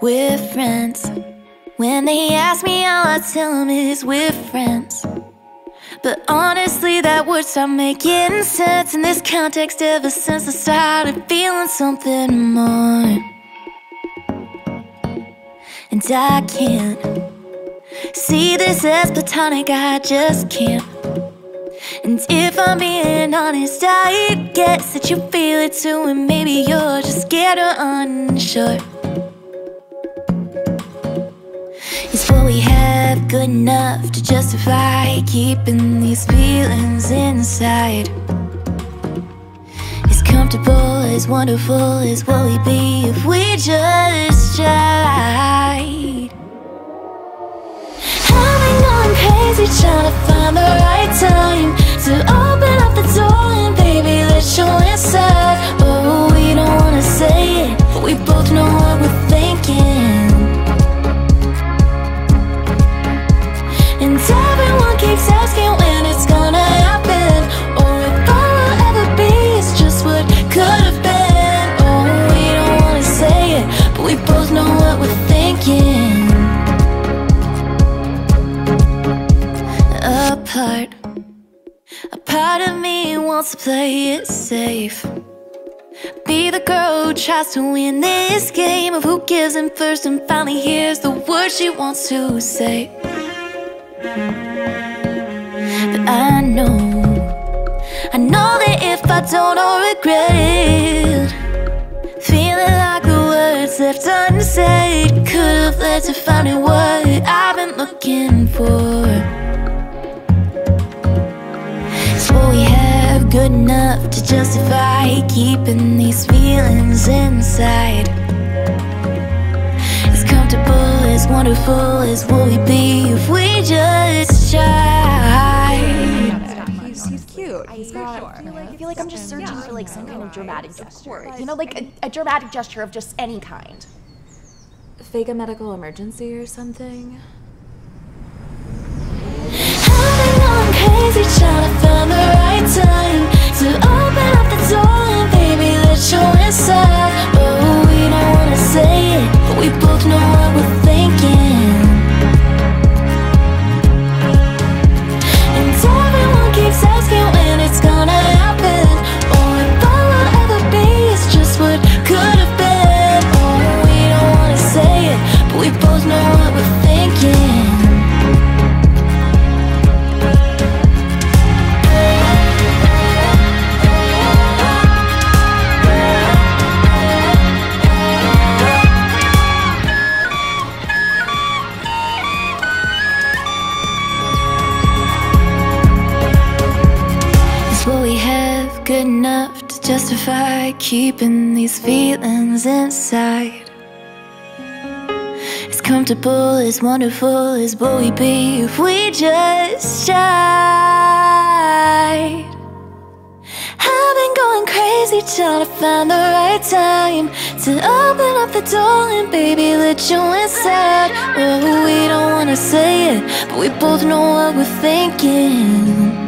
we're friends. When they ask me all I tell them is we're friends. But honestly, that word stopped making sense in this context ever since I started feeling something more. And I can't see this as platonic, I just can't. And if I'm being honest, I guess that you feel it too, and maybe you're just scared or unsure. Good enough to justify keeping these feelings inside? As comfortable, as wonderful as what we'd be if we just tried. I've been going crazy trying to find the right time to open up the door and baby let you A part of me wants to play it safe be the girl who tries to win this game of who gives in first and finally hears the words she wants to say. But I know, I know that if I don't, I'll regret it. Feeling like the words left unsaid could have led to finding what I've been looking for. Good enough to justify keeping these feelings inside. As comfortable, as wonderful as what we'd be if we just tried. He's, he's cute. He's got. I feel like, I feel like I'm just searching for like some kind of dramatic gesture. You know, like a, a dramatic gesture of just any kind. Fake a medical emergency or something? Good enough to justify keeping these feelings inside? As comfortable, as wonderful as what we'd be if we just tried. I've been going crazy trying to find the right time to open up the door and baby let you inside. Oh, we don't wanna say it, but we both know what we're thinking.